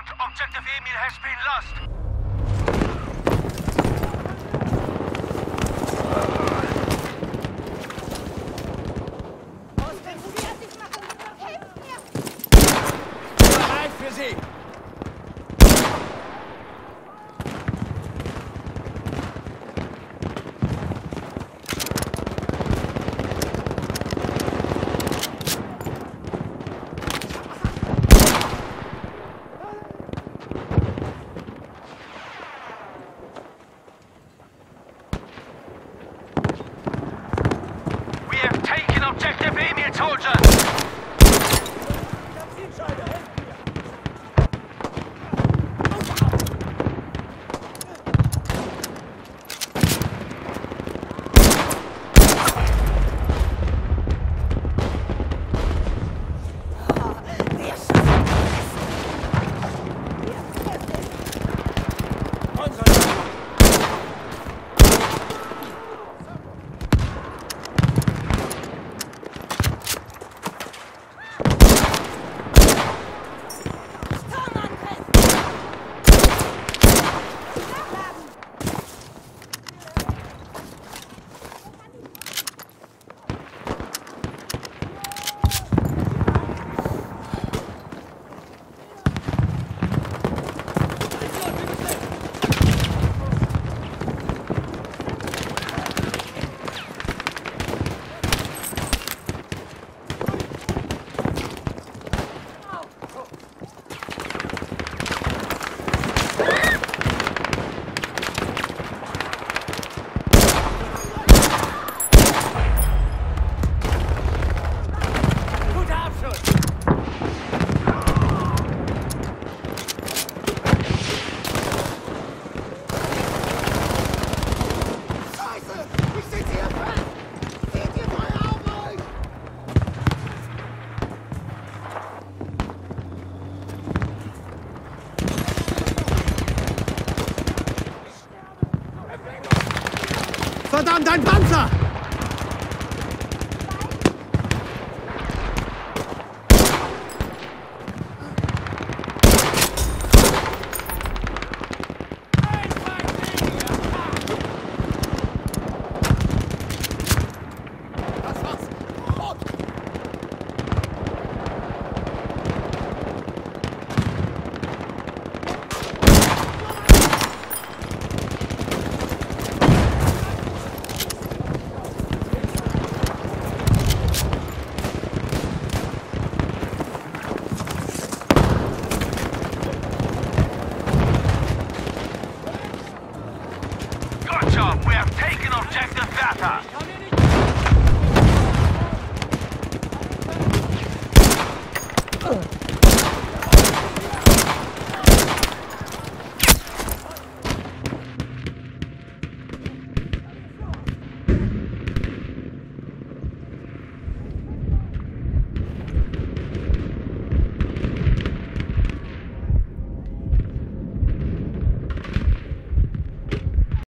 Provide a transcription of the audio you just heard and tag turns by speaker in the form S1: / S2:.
S1: Objective Emil has been lost. Objective Emil, soldier!
S2: Verdammt, ein Panzer! Zappa.